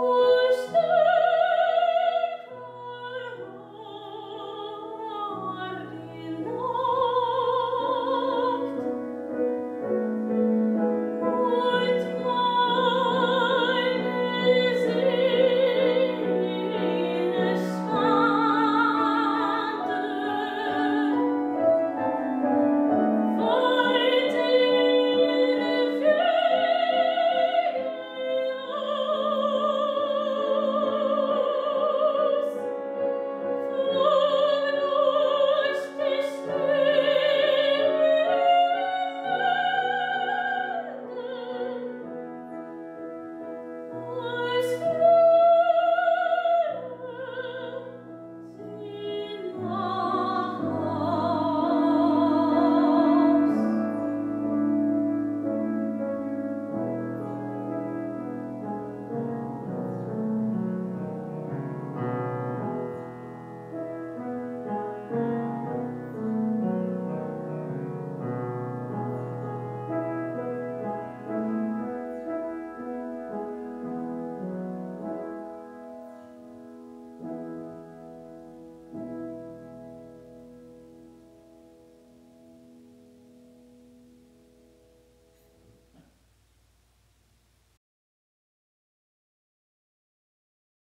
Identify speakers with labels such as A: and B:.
A: world.